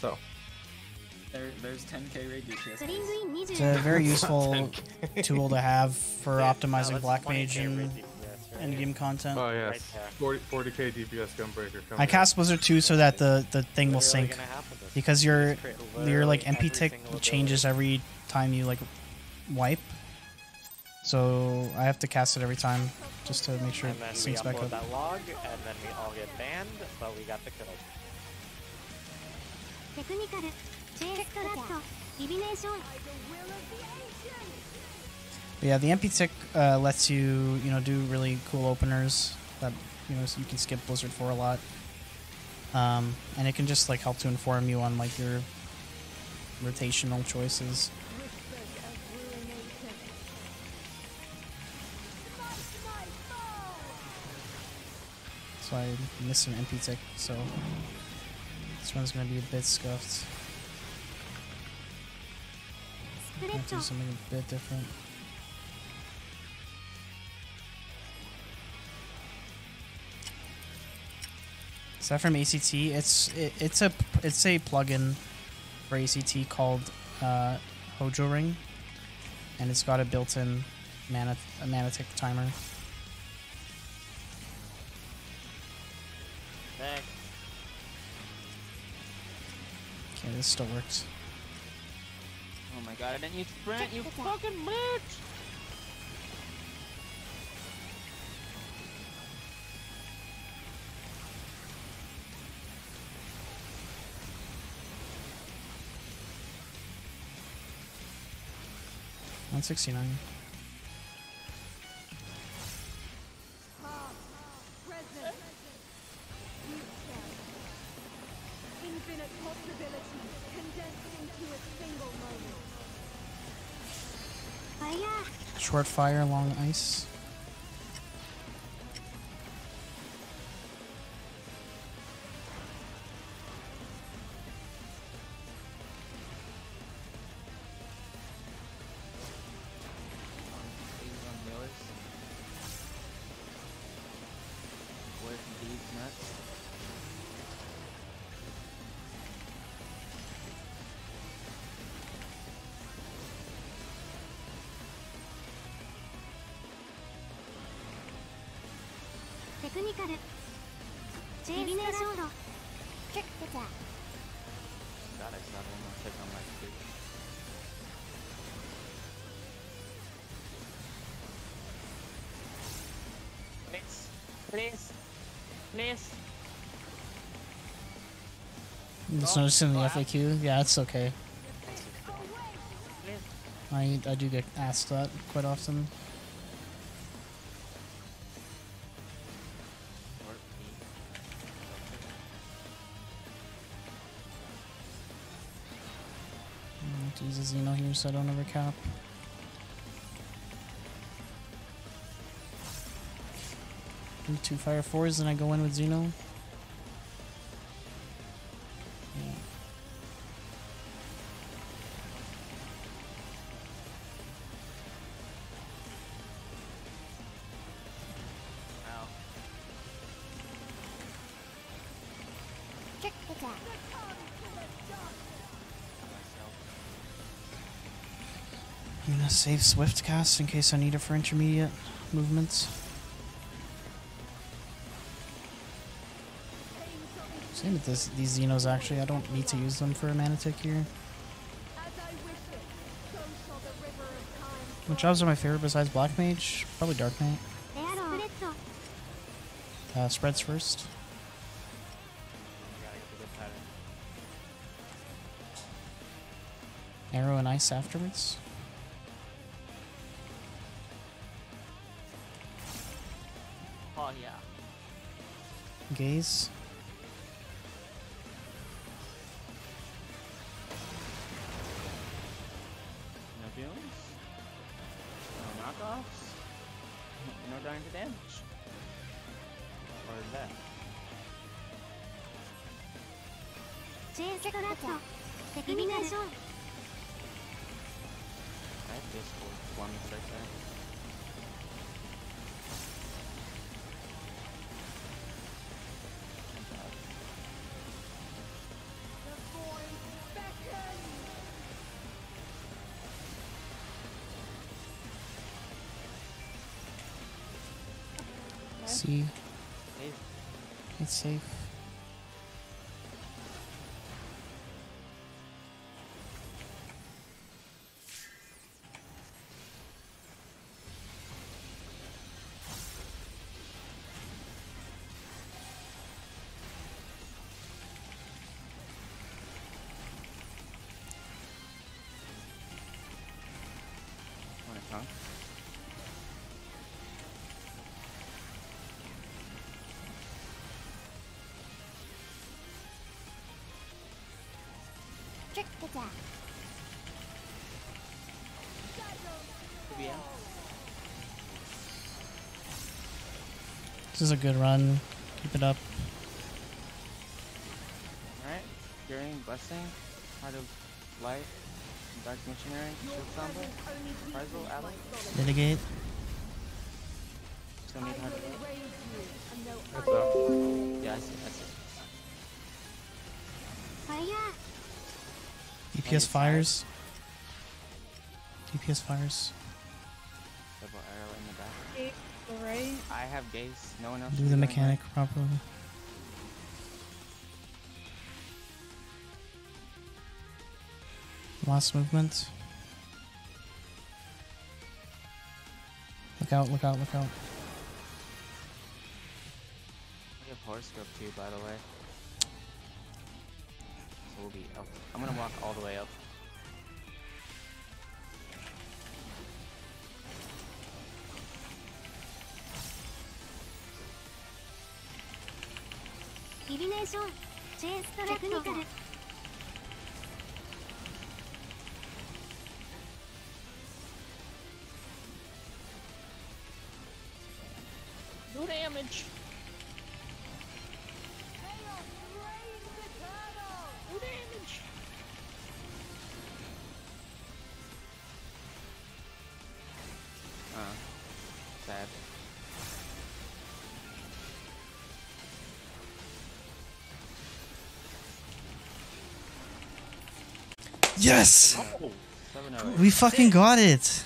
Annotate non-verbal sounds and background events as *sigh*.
So There, there's 10k raid DPS. It's a very *laughs* useful tool to have for Yeah, optimizing oh, that's Black Mage and raid right? in-game content. oh yes, Right there. 40 40k DPS Gunbreaker. coming I in. cast Blizzard 2 so that the, the thing will sync. gonna happen to us. Because your your like MP tick changes every time you like wipe. So I have to cast it every time just to make sure it And then we syncs back upload up. that log, and then we all get banned, but we got the kill. テクニカルチェイストラットディビネーション But yeah, the MP tick uh, lets you you know do really cool openers that you know so you can skip Blizzard for a lot. Um, and it can just like help to inform you on like your rotational choices. So I missed an MP tick, so This one's gonna be a bit scuffed. I'm gonna do something a bit different. Is that from ACT? It's it, it's a it's a plugin for ACT called uh, Hojoring, and it's got a built-in mana a Manatech timer. Thanks. Okay, this still works. Oh my god, I didn't use sprint, you fucking bitch! One sixty nine. Short fire, long ice. クニカルチェイストラットチェックチャ God, I saw one more tick on my streak. Please. Please. Please. Just noticing the FAQ. Yeah, it's okay. Please. I I do get asked that quite often. Xeno here so I don't overcap. Do two fire fours, then I go in with Xeno. Yeah. Ow. チェ I'm gonna save Swift cast in case I need it for intermediate movements. Same with this, these Xenos actually, I don't need to use them for a Manatic here. Which jobs are my favorite besides Black Mage? Probably Dark Knight. Uh, spreads first. Arrow and ice afterwards. Gaze. No feelings? No knockoffs? No dying to damage? Or is that? チェイストラットテクニカル I have Discord. One second. The forms See, it's safe. Trick attack. Yeah. This is a good run. Keep it up. Alright. Curing, blessing, heart of light, dark missionary, shield samba, prizal, ally. Litigate. Still need heart of light. Raise you, and no That's up. Yeah, I see, DPS fires. DPS fires. Double arrow in the back. Okay, alright. I have gaze. No one else. Do the be going mechanic properly. Last movement. Look out, look out, look out. right. We have horoscope too, by the way will be up. I'm gonna walk all the way up. No damage. Sad. Yes! Oh, oh eight. We fucking got it!